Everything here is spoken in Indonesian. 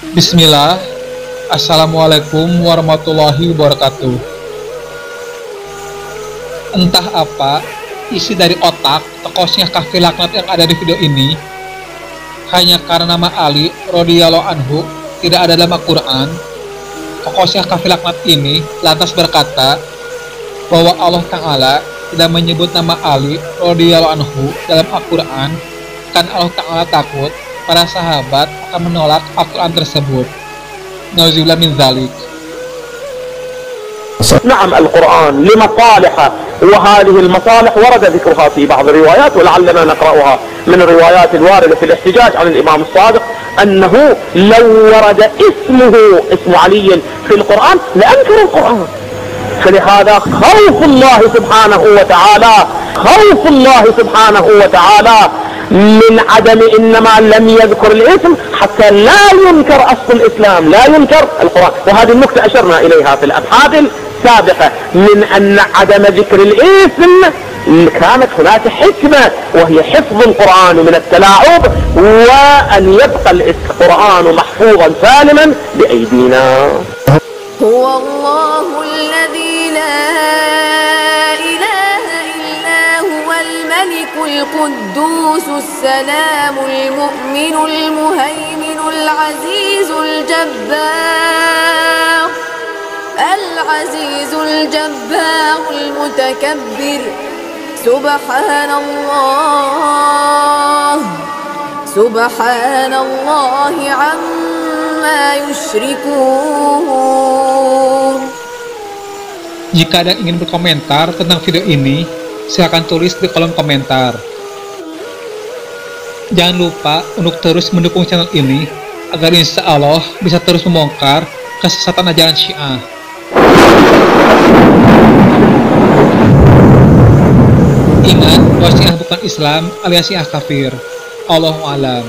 Bismillah. Assalamualaikum warahmatullahi wabarakatuh. Entah apa isi dari otak tekosnya kafir laknat yang ada di video ini hanya karena nama Ali radhiyallahu anhu tidak ada dalam Al-Quran Kokosnya kafir laknat ini lantas berkata bahwa Allah Ta'ala tidak menyebut nama Ali radhiyallahu anhu dalam Al-Quran kan Allah Ta'ala takut para sahabat akan menolak Al-Quran tersebut. Nauzubillah min zalik. نعم القرآن لمصالح وهذه المصالح ورد ذكرها في بعض الروايات ولعلنا نقرأها من الروايات الواردة في الاحتجاج عن الإمام الصادق أنه لو ورد اسمه اسم علي في القرآن لأنكر القرآن فلهذا خوف الله سبحانه وتعالى خوف الله سبحانه وتعالى من عدم إنما لم يذكر الاسم حتى لا ينكر أصل الإسلام لا ينكر القرآن. وهذه النقطة أشرنا إليها في الأبحاث السابقة من أن عدم ذكر الاسم كانت هناك حكمة وهي حفظ القرآن من التلاعب وأن يبقى القرآن محفوظا سالما بأيدينا. هو الله. القدوس السلام المؤمن المهيمن العزيز الجبار العزيز الجبار المتكبر سبحان الله سبحان الله عما يشركون Jika ada yang ingin berkomentar tentang video ini, silahkan tulis di kolom komentar. Jangan lupa untuk terus mendukung channel ini agar insya Allah bisa terus membongkar kesesatan ajaran Syiah. Ingat bahwa Syiah bukan Islam alias Syiah kafir. Allahu alam.